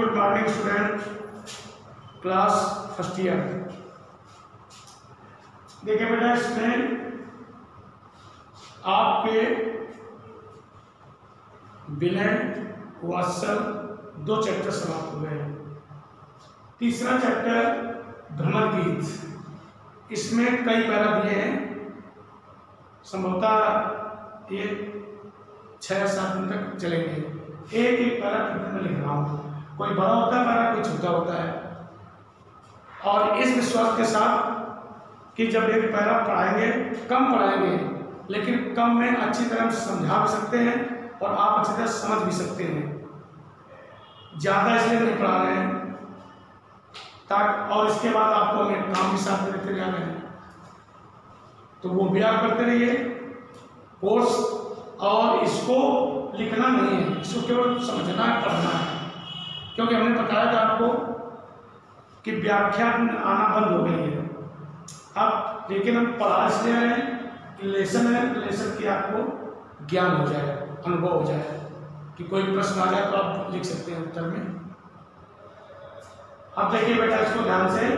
Good morning student class first year देखिए बेटा, इसमें आपके विनय वात्सल दो चैप्टर समाप्त हो गए हैं। तीसरा चैप्टर भ्रमर गीत। इसमें कई पैरा दिए हैं। संभवतः ये छः सात दिन तक चलेंगे। एक एक पैरा में लिख रहा हूँ? कोई बड़ा होता है पैरा कोई छोटा होता है। और इस विश्वास के साथ कि जब एक पैरा पढ़ाएँगे, कम पढ़ाएँगे, लेकिन कम में अच्छी तरह समझा भी सकते हैं और आप अच्छी तरह समझ भी सकते हैं। ज़्यादा इसलिए नहीं पढ़ा रहे हैं, ताकि, और इसके बाद आपको हमें काम भी साथ में देते जाने हैं। तो वो भी आप करते रहिए। कोर्स और इसको लिखना नहीं है, इसको केवल समझना है, पढ़ना है। क्योंकि हमने बताया था आपको कि व्याख्या आना बंद हो गई है। अब लेकिन हम पढ़ा इसलिए हैं लेसन है, लेसन की आपको ज्ञान हो जाए, अनुभव हो जाए, कि कोई प्रश्न आ जाए तो आप लिख सकते हैं उत्तर में। अब देखिए बेटा, इसको ध्यान से।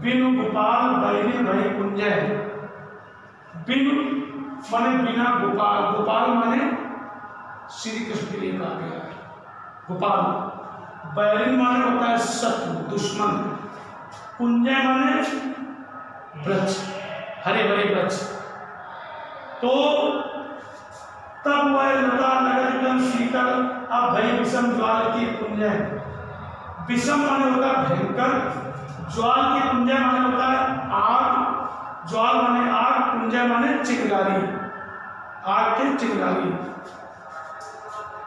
बिनु गोपाल बैरी भय कुंजय। बिनु माने बिना गोपाल। गोपाल माने श्री कृष्ण के लिए कहा गया है। गोपाल। बैरिन माने होता है शत्रु दुश्मन। कुंजय माने वृक्ष हरे भरे वृक्ष। तो तब वह लता नगर एकदम शीतल, अब भई विषम ज्वाल की कुंजय विषम माने होता है भयंकर, ज्वाल की कुंजय माने होता है आग, ज्वाल माने आग कुंजय माने चिंगारी। आग के चिंगारी।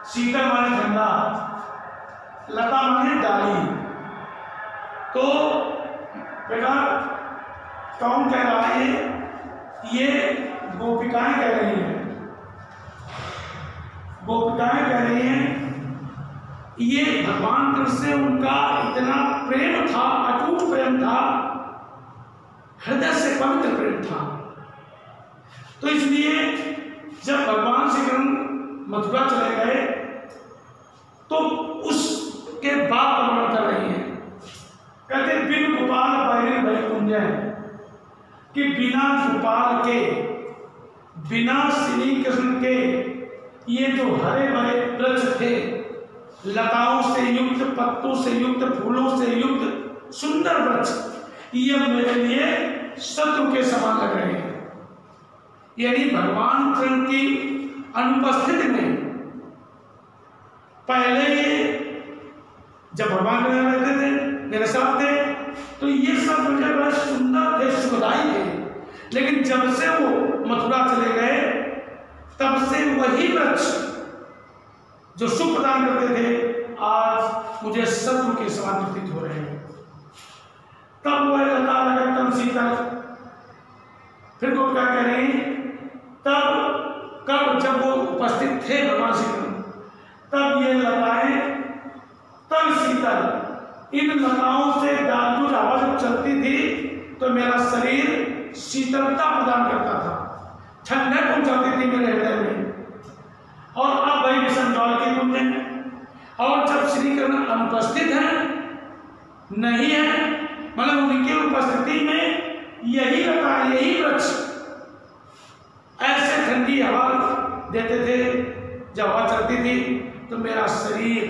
शीतल माने ठंडा लता माने डाली तो बेटा कौन कह रहा है ये गोपिकाएँ कह रही हैं। गोपिकाएँ कह रही हैं ये भगवान कृष्ण से उनका इतना प्रेम था, अटूट प्रेम था, हृदय से पवित्र प्रेम था। तो इसलिए जब भगवान श्री कृष्ण मथुरा चले गए तो उसके बाद कहते बिन गोपाल भय कुंजय कि बिना गोपाल के, बिना श्री कृष्ण के, ये जो हरे भरे वृक्ष थे। लताओं से युक्त, पत्तों से युक्त, फूलों से युक्त सुंदर वृक्ष, ये मेरे लिए शत्रु के समान लग रहे हैं। यानी भगवान कृष्ण की अनुपस्थिति में, पहले जब भगवान कृष्ण रहते थे मेरे साथ थे तो ये सब मुझे बड़े सुंदर थे सुखदाई थे। लेकिन जब से वो मथुरा चले गए, तब से वही वृक्ष जो सुख प्रदान करते थे, आज मुझे शत्रु के समान प्रतीत हो रहे हैं। तब वह लता लगतम शीतल फिर को क्या कह रहे हैं? तब, कब जब वो उपस्थित थे भगवान श्री तब ये लताएँ, तब शीतल इन लताओं से डालू हवा जब चलती थी तो मेरा शरीर शीतलता प्रदान करता था। ठंडक पहुंचाती थी मेरे हृदय में। और अब वही विषम जल की कुंज और जब श्री कृष्ण अनुपस्थित है, नहीं है मतलब उनकी उपस्थिति में यही लता, यही वृक्ष ऐसे ठंडी हवा देते थे, जब हवा चलती थी तो मेरा शरीर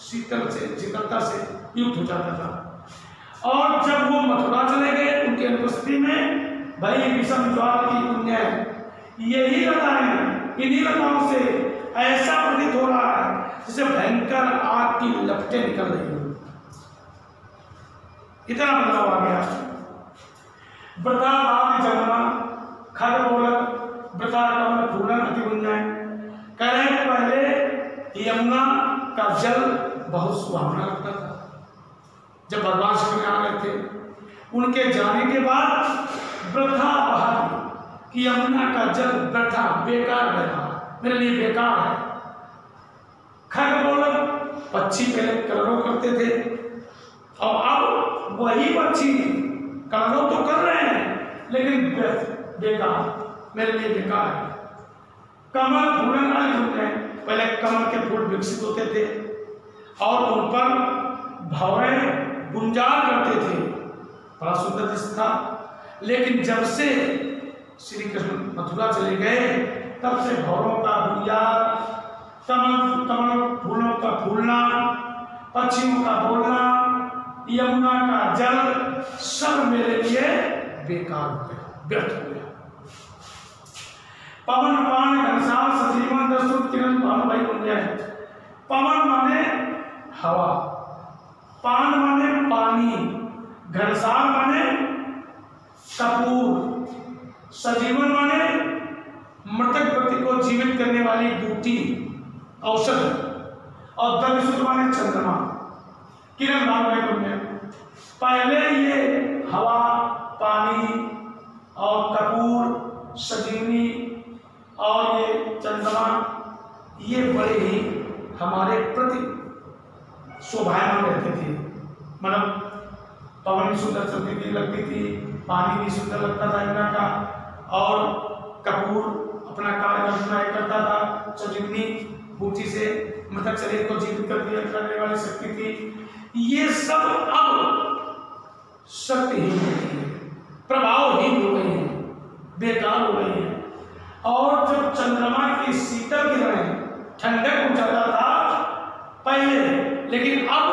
शीतल से, शीतलता से युक्त हो जाता था। और जब वो मथुरा चले गए, उनकी अनुपस्थिति में भाई विषम ज्वाल की पुण्य यही लताएँ इन्हीं लताओं से ऐसा प्रतीत हो रहा है जिसे भयंकर आग की लपटें निकल रही हो। इतना बदलाव आ गया। वृथा भाव जमुना खर बोलक वृथा कमल फूलन अति गुंजाए कह रहे पहले यमुना का जल बहुत सुहावना लगता था। जब भगवान श्री आ गए थे, उनके जाने के बाद वृथा बहा कि यमुना का जल वृथा बेकार बहा मेरे लिए बेकार है। खर बोलक पक्षी पहले कलरों करते थे। और अब वही पक्षी कलरों तो कर रहे हैं, लेकिन बेकार, मेरे लिए बेकार है। कमल फूलन आए होते हैं, पहले कमल के फूल विकसित होते थे, और उन पर भौरे गुंजार करते थे। बड़ा सुंदर दृश्य था। लेकिन जब से श्री कृष्ण मथुरा चले गए, तब से भौरों का गुंजार कमल कमल फूलों का फूलना, पक्षियों का बोलना, यमुना का जल, सब मेरे लिए बेकार हो गया, व्यर्थ हो गया। पवन पान घनसाल सजीवन दस्तुर किरण भानु भाई बन गया पवन माने हवा। पान माने पानी घनसाल माने कपूर, सजीवन माने मृतक व्यक्ति को जीवित करने वाली बूटी, औषध, और द्रव्य माने चंद्रमा। किरण भाई बन गया पहले ये हवा, पानी, और कपूर, सजीवनी, और ये चंद्रमा, ये बड़े ही हमारे प्रति शोभायमान रहते थे। मतलब पवन भी सुंदर चलती थी, लगती थी, पानी भी सुंदर लगता था इनका का, और कपूर अपना कार्य करना करता था सजीवनी बूटी से मतलब शरीर को जीवित कर दिया करने वाली शक्ति थी। ये सब अब शक्तिहीन हो गई है, प्रभावहीन हो गई है, बेकार हो गई है। और जब चंद्रमा की शीतल किरणें ठंडक पहुंचाता था, पहले लेकिन अब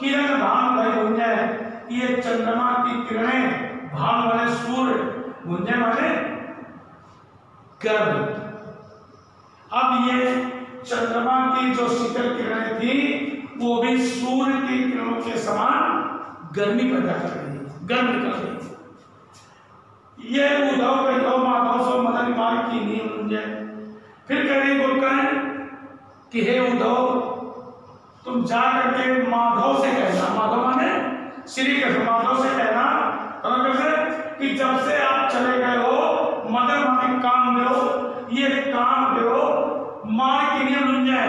किरण भान भय गुंजय ये चंद्रमा की किरणें भान वाले सूर्य गुंजय वाले गर्भ। अब ये चंद्रमा की जो शीतल किरणें थी, वो भी सूर्य की किरणों के समान गर्मी पैदा कर रही है गर्म निकल रही ये उद्धव कहो माधव सो मदन मार की नींद फिर कह रही बोलता है कि हे उद्धव तुम जा करके माधव से कहना। माधव माने श्री कृष्ण। माधव से कहना तो कि जब से आप चले गए हो मदन माने काम दो ये काम दो मार की नींद मुझे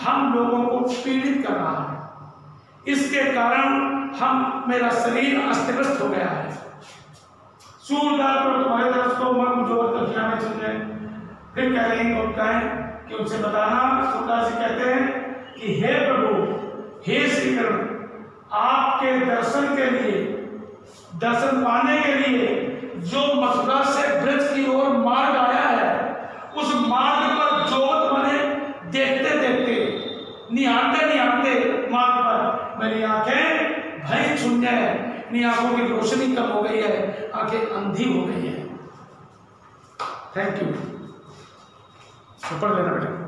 हम लोगों को पीड़ित कर रहा है। इसके कारण हम, मेरा शरीर अस्त व्यस्त हो गया है। सूरदास पर तुम्हारे तरफ़ को मन जो दुनिया में चल फिर कह रहे हैं कि उनसे बताना सूरदास जी कहते हैं कि हे प्रभु, हे श्री कृष्ण आपके दर्शन के लिए, दर्शन पाने के लिए जो मथुरा से ब्रज की ओर मार्ग आया है, उस मार्ग पर जोत बने देखते देखते, निहारते निहारते मार्ग पर मेरी आँखें भय शून्य है मेरी आँखों की रोशनी कम हो गई है, आँखें अंधी हो गई है। थैंक यू पढ़ लेना बेटा।